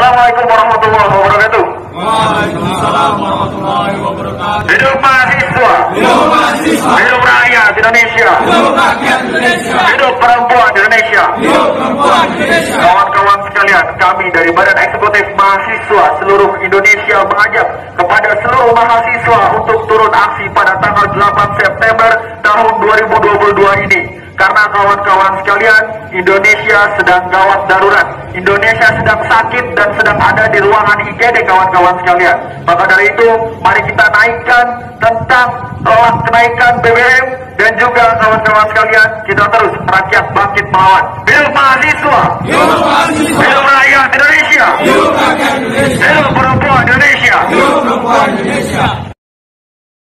Assalamualaikum warahmatullahi wabarakatuh. Waalaikumsalam warahmatullahi wabarakatuh. Hidup mahasiswa. Hidup mahasiswa. Hidup rakyat Indonesia. Hidup rakyat Indonesia. Hidup perempuan Indonesia. Hidup perempuan Indonesia. Kawan-kawan sekalian, kami dari Badan Eksekutif Mahasiswa seluruh Indonesia mengajak kepada seluruh mahasiswa untuk turun aksi pada tanggal 8 September tahun 2022 ini. Karena kawan-kawan sekalian, Indonesia sedang gawat darurat. Indonesia sedang sakit dan sedang ada di ruangan IGD kawan-kawan sekalian. Maka dari itu, mari kita naikkan tentang tolak kenaikan BBM dan juga kawan-kawan sekalian, kita terus rakyat bangkit melawan. Hidup mahasiswa! Hidup mahasiswa. Hidup rakyat Indonesia! Hidup rakyat Indonesia. Hidup perempuan Indonesia! Hidup perempuan Indonesia.